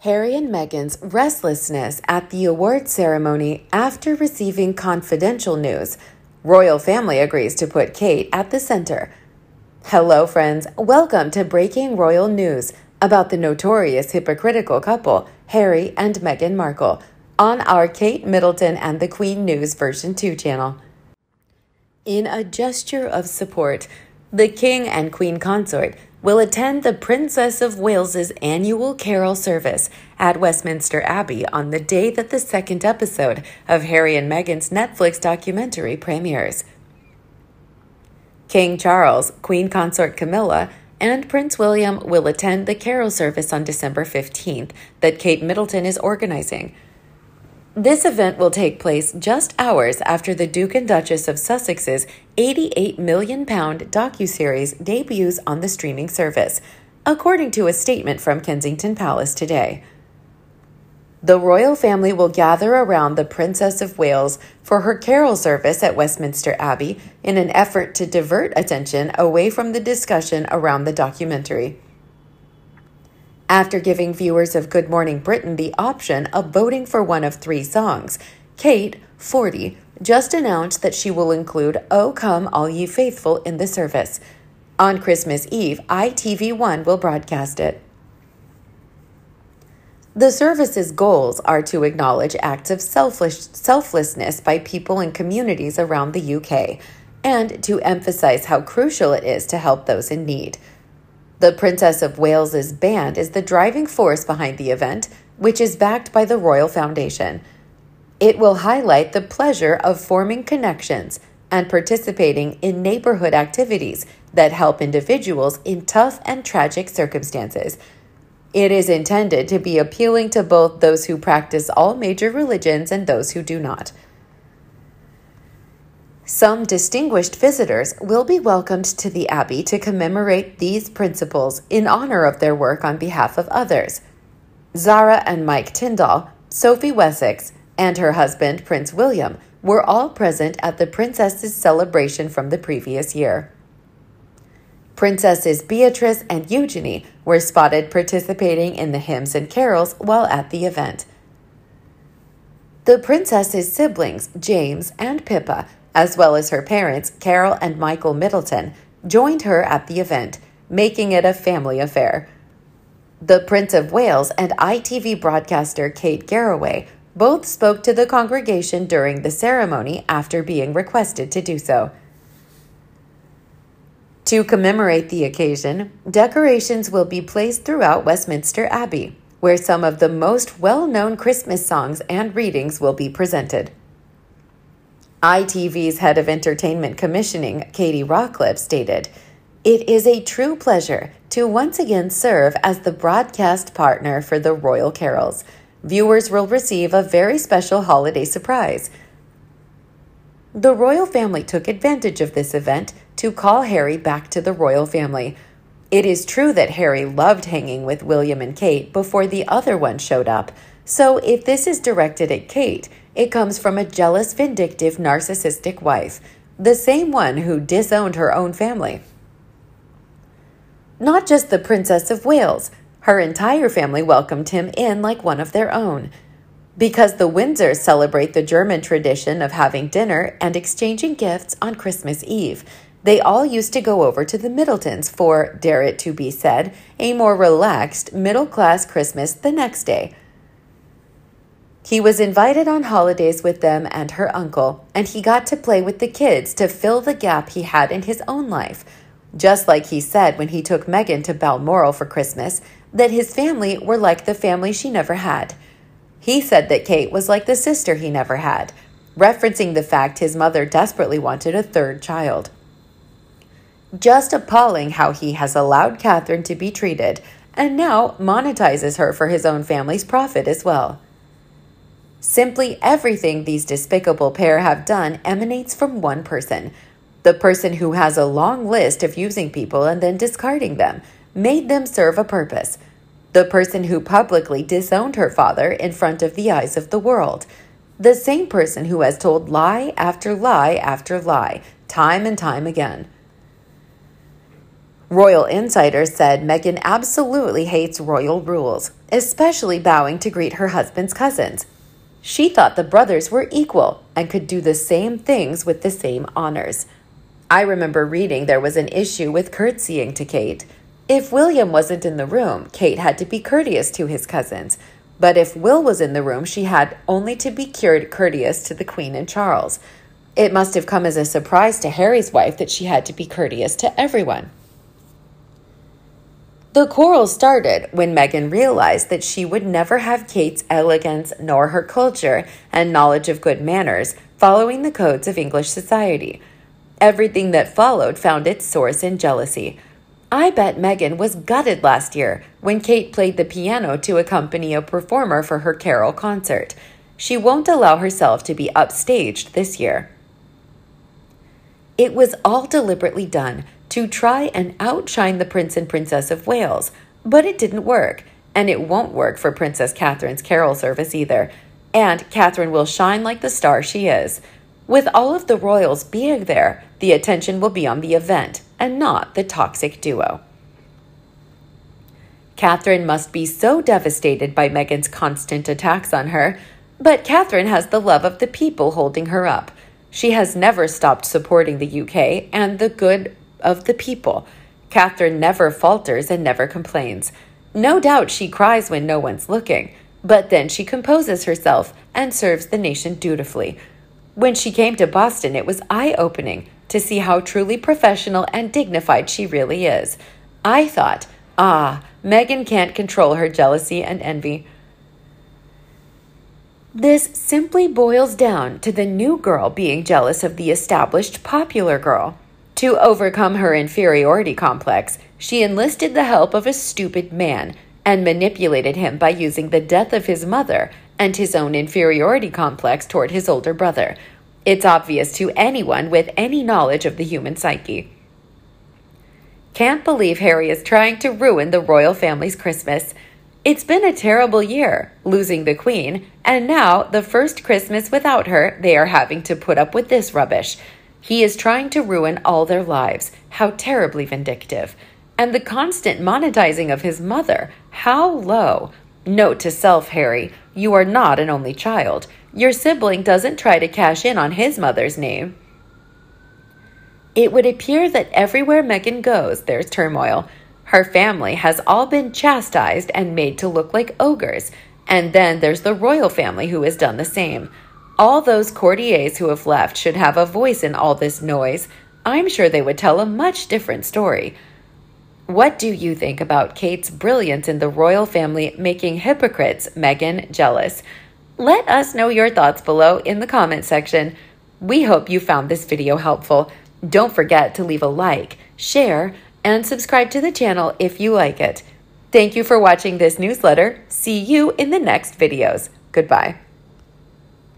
Harry and Meghan's restlessness at the award ceremony after receiving confidential news. Royal family agrees to put Kate at the center. Hello, friends. Welcome to Breaking Royal News about the notorious hypocritical couple, Harry and Meghan Markle, on our Kate Middleton and the Queen News version 2 channel. In a gesture of support, the King and Queen consort will attend the Princess of Wales's annual carol service at Westminster Abbey on the day that the second episode of Harry and Meghan's Netflix documentary premieres. King Charles, Queen Consort Camilla, and Prince William will attend the carol service on December 15th that Kate Middleton is organizing. This event will take place just hours after the Duke and Duchess of Sussex's 88 million pound docuseries debuts on the streaming service, according to a statement from Kensington Palace today. The royal family will gather around the Princess of Wales for her carol service at Westminster Abbey in an effort to divert attention away from the discussion around the documentary after giving viewers of Good Morning Britain the option of voting for one of three songs. Kate, 40, just announced that she will include O Come All Ye Faithful in the service. On Christmas Eve, ITV1 will broadcast it. The service's goals are to acknowledge acts of selfish, selflessness by people and communities around the UK and to emphasize how crucial it is to help those in need. The Princess of Wales's band is the driving force behind the event, which is backed by the Royal Foundation. It will highlight the pleasure of forming connections and participating in neighborhood activities that help individuals in tough and tragic circumstances. It is intended to be appealing to both those who practice all major religions and those who do not. Some distinguished visitors will be welcomed to the Abbey to commemorate these principles in honor of their work on behalf of others. Zara and Mike Tindall, Sophie Wessex, and her husband, Prince William, were all present at the princess's celebration from the previous year. Princesses Beatrice and Eugenie were spotted participating in the hymns and carols while at the event. The princess's siblings, James and Pippa, as well as her parents, Carole and Michael Middleton, joined her at the event, making it a family affair. The Prince of Wales and ITV broadcaster Kate Garraway both spoke to the congregation during the ceremony after being requested to do so. To commemorate the occasion, decorations will be placed throughout Westminster Abbey, where some of the most well known Christmas songs and readings will be presented. ITV's head of entertainment commissioning, Katie Rawcliffe, stated, It is a true pleasure to once again serve as the broadcast partner for the Royal Carols. Viewers will receive a very special holiday surprise. The royal family took advantage of this event to call Harry back to the royal family. It is true that Harry loved hanging with William and Kate before the other one showed up. So if this is directed at Kate, it comes from a jealous, vindictive, narcissistic wife, the same one who disowned her own family. Not just the Princess of Wales, her entire family welcomed him in like one of their own. Because the Windsors celebrate the German tradition of having dinner and exchanging gifts on Christmas Eve, they all used to go over to the Middletons for, dare it to be said, a more relaxed, middle class Christmas the next day. He was invited on holidays with them and her uncle, and he got to play with the kids to fill the gap he had in his own life. Just like he said when he took Meghan to Balmoral for Christmas, that his family were like the family she never had. He said that Kate was like the sister he never had, referencing the fact his mother desperately wanted a third child. Just appalling how he has allowed Catherine to be treated and now monetizes her for his own family's profit as well. Simply everything these despicable pair have done emanates from one person. The person who has a long list of using people and then discarding them, made them serve a purpose. The person who publicly disowned her father in front of the eyes of the world. The same person who has told lie after lie after lie, time and time again. Royal insiders said Meghan absolutely hates royal rules, especially bowing to greet her husband's cousins. She thought the brothers were equal and could do the same things with the same honors. I remember reading there was an issue with curtsying to Kate. If William wasn't in the room, Kate had to be courteous to his cousins. But if Will was in the room, she had only to be cured courteous to the Queen and Charles. It must have come as a surprise to Harry's wife that she had to be courteous to everyone. The quarrel started when Meghan realized that she would never have Kate's elegance nor her culture and knowledge of good manners following the codes of English society. Everything that followed found its source in jealousy. I bet Meghan was gutted last year when Kate played the piano to accompany a performer for her carol concert. She won't allow herself to be upstaged this year. It was all deliberately done to try and outshine the Prince and Princess of Wales, but it didn't work, and it won't work for Princess Catherine's carol service either. And Catherine will shine like the star she is. With all of the royals being there, the attention will be on the event and not the toxic duo. Catherine must be so devastated by Meghan's constant attacks on her, but Catherine has the love of the people holding her up. She has never stopped supporting the UK and the good of the people. Catherine never falters and never complains. No doubt she cries when no one's looking, but then she composes herself and serves the nation dutifully. When she came to Boston, it was eye opening to see how truly professional and dignified she really is. I thought, ah, Meghan can't control her jealousy and envy. This simply boils down to the new girl being jealous of the established popular girl. To overcome her inferiority complex, she enlisted the help of a stupid man and manipulated him by using the death of his mother and his own inferiority complex toward his older brother. It's obvious to anyone with any knowledge of the human psyche. Can't believe Harry is trying to ruin the royal family's Christmas. It's been a terrible year, losing the Queen, and now, the first Christmas without her, they are having to put up with this rubbish. He is trying to ruin all their lives. How terribly vindictive. And the constant monetizing of his mother. How low. Note to self, Harry, you are not an only child. Your sibling doesn't try to cash in on his mother's name. It would appear that everywhere Meghan goes, there's turmoil. Her family has all been chastised and made to look like ogres. And then there's the royal family who has done the same. All those courtiers who have left should have a voice in all this noise. I'm sure they would tell a much different story. What do you think about Kate's brilliance in the royal family making hypocrites Meghan jealous? Let us know your thoughts below in the comment section. We hope you found this video helpful. Don't forget to leave a like, share, and subscribe to the channel if you like it. Thank you for watching this newsletter. See you in the next videos. Goodbye.